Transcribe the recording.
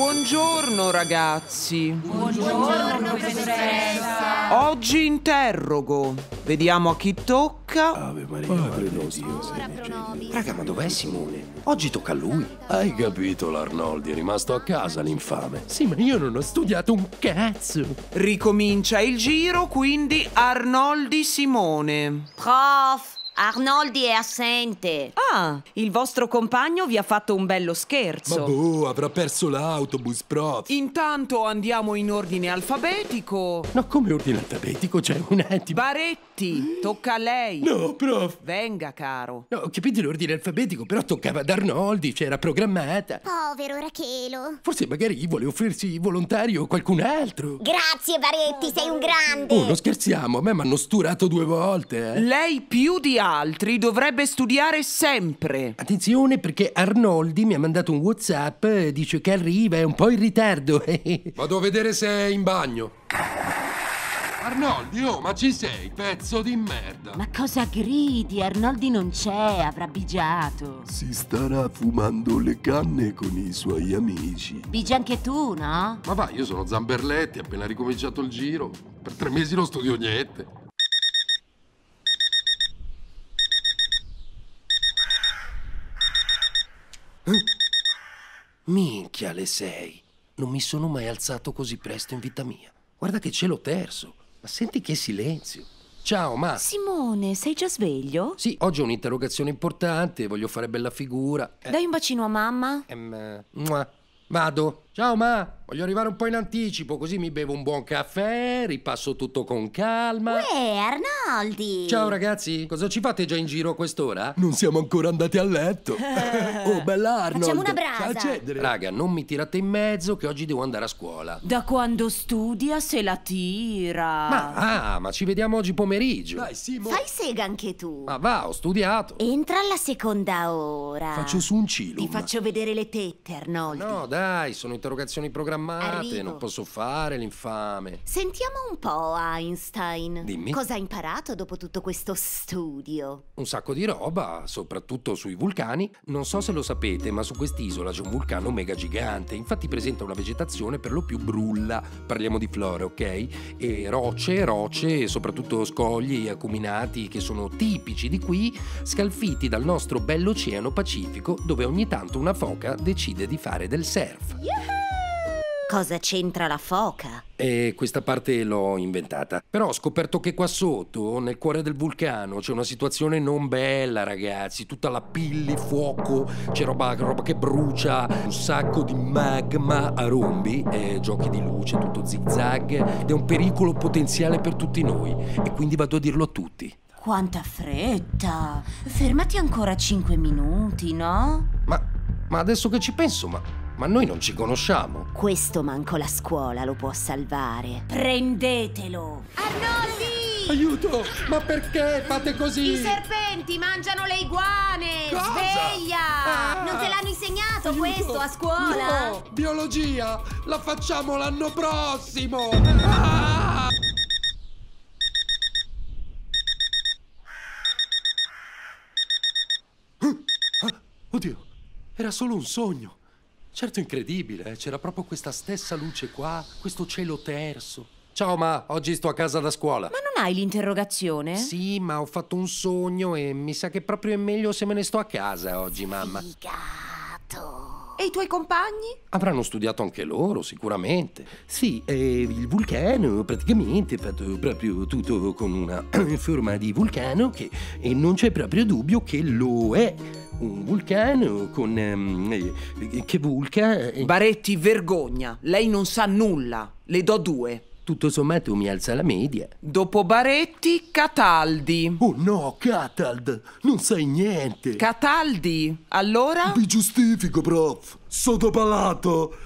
Buongiorno ragazzi. Buongiorno, professoressa. Oggi interrogo. Vediamo a chi tocca. Ave Maria, Padre Dio, Raga, ma dov'è Simone? Oggi tocca a lui. Hai capito l'Arnoldi, è rimasto a casa l'infame. Sì, ma io non ho studiato un cazzo. Ricomincia il giro, quindi Arnoldi Simone. Prof, Arnoldi è assente. Ah, il vostro compagno vi ha fatto un bello Ma scherzo. boh, avrà perso l'autobus, prof. Intanto andiamo in ordine alfabetico. No, come ordine alfabetico? C'è un attimo. Baretti, tocca a lei. No, prof. Venga, caro. No, ho capito l'ordine alfabetico, però toccava ad Arnoldi, c'era programmata. Povero Rachelo. Forse magari vuole offrirsi volontario qualcun altro. Grazie Baretti, sei un grande. Oh, non scherziamo, a me mi hanno sturato due volte, eh. Lei più di altri dovrebbe studiare sempre. Attenzione perché Arnoldi mi ha mandato un WhatsApp, dice che arriva, è un po' in ritardo. Vado a vedere se è in bagno. Arnoldi, oh, ma ci sei, pezzo di merda. Ma cosa gridi? Arnoldi non c'è, avrà bigiato. Si starà fumando le canne con i suoi amici. Bigi anche tu, no? Ma va, io sono Zamberletti, appena ricominciato il giro. Per tre mesi non studio niente. Minchia, le sei. Non mi sono mai alzato così presto in vita mia. Guarda che cielo terzo. Ma senti che silenzio. Ciao, ma. Simone, sei già sveglio? Sì, oggi ho un'interrogazione importante, voglio fare bella figura. Eh, Dai un bacino a mamma. ehm, eh, mua. Vado. Ciao, ma. Voglio arrivare un po' in anticipo, così mi bevo un buon caffè, ripasso tutto con calma. Eh, Arnoldi. Ciao ragazzi, cosa ci fate già in giro a quest'ora? Non siamo ancora andati a letto. oh, bella Arnold. Facciamo una brasa. Raga, non mi tirate in mezzo che oggi devo andare a scuola. Da quando studia se la tira. Ma, ah, ma ci vediamo oggi pomeriggio. Dai, Simo. Fai sega anche tu. Ma va, ho studiato. Entra alla seconda ora. Faccio su un cilo. Ti faccio vedere le tette, Arnoldi. No, dai, sono interrogazioni programmate, Arrivo. non posso fare l'infame. Sentiamo un po', Einstein. Dimmi. Cosa hai imparato dopo tutto questo studio? Un sacco di roba, soprattutto sui vulcani. Non so se lo sapete, ma su quest'isola c'è un vulcano mega gigante. Infatti presenta una vegetazione per lo più brulla. Parliamo di flora, ok? E rocce, rocce, soprattutto scogli acuminati che sono tipici di qui, scalfiti dal nostro bell'oceano Pacifico, dove ogni tanto una foca decide di fare del surf. Cosa c'entra la foca? E questa parte l'ho inventata. Però ho scoperto che qua sotto, nel cuore del vulcano, c'è una situazione non bella, ragazzi. Tutta la pilli, fuoco, c'è roba, roba che brucia, un sacco di magma a rombi, e giochi di luce, tutto zigzag. Ed è un pericolo potenziale per tutti noi. E quindi vado a dirlo a tutti. Quanta fretta. Fermati ancora 5 minuti, no? Ma, ma adesso che ci penso, ma, ma noi non ci conosciamo. Questo manco la scuola lo può salvare. Prendetelo. Arnoldi! Aiuto! Ma perché fate così? I serpenti mangiano le iguane! Cosa? Sveglia! Ah! Non te l'hanno insegnato Aiuto! questo a scuola? No! Biologia! La facciamo l'anno prossimo! Ah! Ah, Oddio, era solo un sogno. Certo incredibile, eh, c'era proprio questa stessa luce qua, questo cielo terzo. Ciao ma, oggi sto a casa da scuola. Ma non hai l'interrogazione? Sì, ma ho fatto un sogno e mi sa che proprio è meglio se me ne sto a casa oggi, mamma. Figato. E i tuoi compagni? Avranno studiato anche loro, sicuramente. Sì, eh, il vulcano praticamente è fatto proprio tutto con una forma di vulcano che e non c'è proprio dubbio che lo è. Un vulcano con... ehm, eh, che vulca... eh, Baretti, vergogna. Lei non sa nulla. Le do due. Tutto sommato mi alza la media. Dopo Baretti, Cataldi. Oh no, Catald, non sai niente. Cataldi, allora? Vi giustifico, prof. Sotopalato.